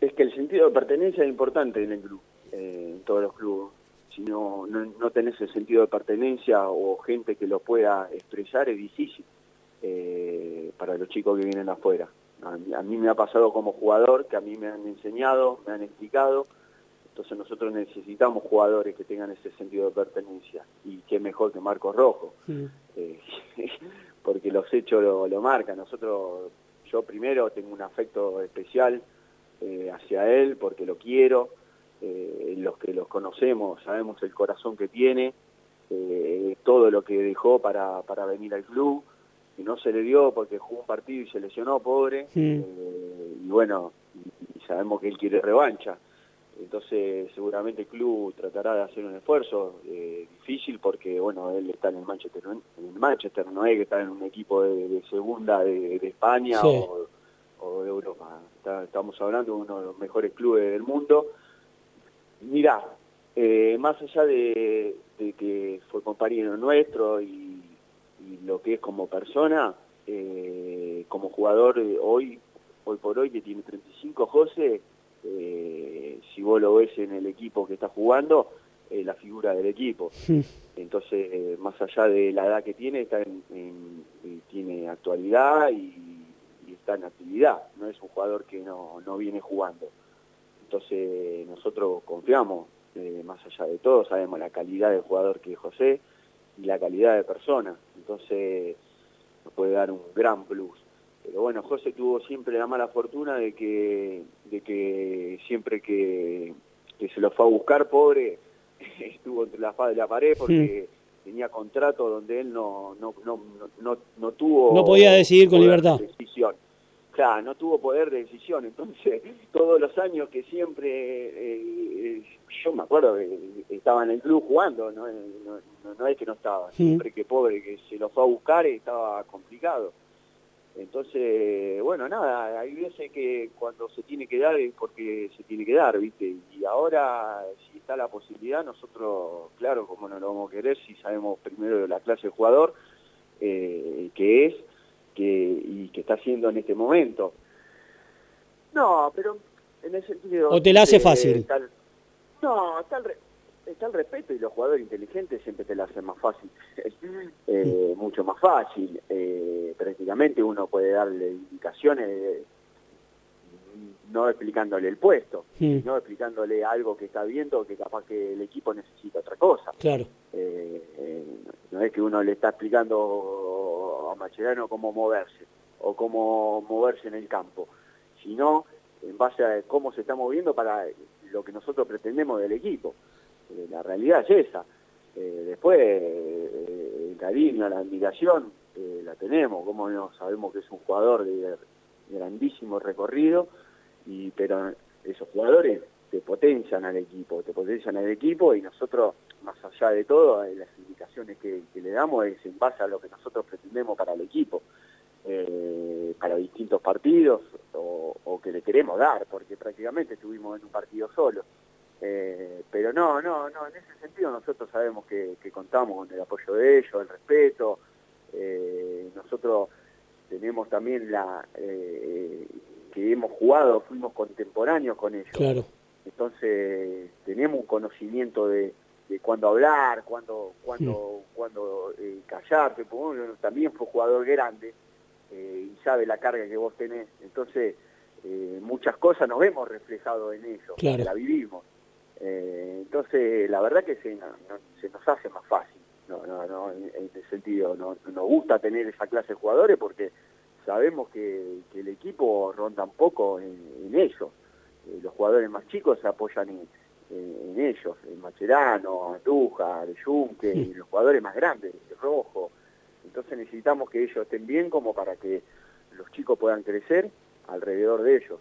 Es que el sentido de pertenencia es importante en el club, eh, en todos los clubes. Si no, no, tenés el sentido de pertenencia o gente que lo pueda expresar, es difícil eh, para los chicos que vienen afuera. A mí, me ha pasado como jugador, que a mí me han enseñado, me han explicado, entonces nosotros necesitamos jugadores que tengan ese sentido de pertenencia. Y qué mejor que Marcos Rojo, eh, porque los hechos lo, marcan. Nosotros, yo primero tengo un afecto especial eh, hacia él porque lo quiero. Eh, los que los conocemos sabemos el corazón que tiene, todo lo que dejó para, para venir al club y no se le dio porque jugó un partido y se lesionó, pobre, y bueno, y sabemos que él quiere revancha entonces seguramente el club tratará de hacer un esfuerzo eh, difícil porque bueno él está en el Manchester en el Manchester no es que está en un equipo de, segunda de, España o, Europa. Estamos hablando de uno de los mejores clubes del mundo. Mira eh, más allá de, que fue compañero nuestro y, lo que es como persona eh, como jugador hoy hoy por hoy que tiene 35 José eh, si vos lo ves en el equipo que está jugando, es la figura del equipo. Entonces, eh, más allá de la edad que tiene, está en, tiene actualidad y, está en actividad. No es un jugador que no, no viene jugando. Entonces, nosotros confiamos, eh, más allá de todo, sabemos la calidad del jugador que es José y la calidad de persona. Entonces, nos puede dar un gran plus. Pero bueno, José tuvo siempre la mala fortuna de que, de que siempre que, se lo fue a buscar, pobre, estuvo entre la espada y la pared porque tenía contrato donde él no, no, no, no, no tuvo... No podía decidir con libertad. decisión. No tuvo poder de decisión, entonces todos los años que siempre, eh, eh, yo me acuerdo que estaba en el club jugando, no, no, no es que no estaba, siempre que pobre que se lo fue a buscar estaba complicado. Entonces, bueno, nada, hay veces que cuando se tiene que dar es porque se tiene que dar, ¿viste? Y ahora, si está la posibilidad, nosotros, claro, como no lo vamos a querer, si sabemos primero de la clase de jugador eh, que es que está haciendo en este momento. No, pero en ese sentido... ¿O te la hace fácil? no, está el respeto y los jugadores inteligentes siempre te la hacen más fácil, eh, mucho más fácil. Eh, prácticamente uno puede darle indicaciones no explicándole el puesto, no explicándole algo que está viendo que capaz que el equipo necesita otra cosa. Claro. Eh, no es que uno le está explicando a Macherano cómo moverse o cómo moverse en el campo, sino en base a cómo se está moviendo para lo que nosotros pretendemos del equipo. Eh, la realidad es esa. Eh, después, eh, el cariño, la admiración, la tenemos, como no sabemos que es un jugador de, grandísimo recorrido, y pero esos jugadores te potencian al equipo, te potencian al equipo y nosotros, más allá de todo, las indicaciones que, le damos es en base a lo que nosotros pretendemos para el equipo, para distintos partidos o, o, que le queremos dar, porque prácticamente estuvimos en un partido solo. Eh, pero no, no, no, en ese sentido nosotros sabemos que, contamos con el apoyo de ellos, el respeto. Eh, nosotros tenemos también la eh, que hemos jugado, fuimos contemporáneos con ellos. Claro. Entonces tenemos un conocimiento de, de cuándo hablar, cuándo, cuándo, cuándo callar. también fue jugador grande sabe la carga que vos tenés. Entonces muchas cosas nos vemos reflejados en ellos, la vivimos. Eh, entonces, la verdad que se, nos hace más fácil, no, no, no, en ese sentido, no, nos gusta tener esa clase de jugadores porque sabemos que, el equipo ronda un poco en, ellos. Eh, los jugadores más chicos se apoyan en, ellos, en Macherano, Anduja, de Junque, y los jugadores más grandes, de Rojo. Entonces necesitamos que ellos estén bien como para que los chicos puedan crecer alrededor de ellos.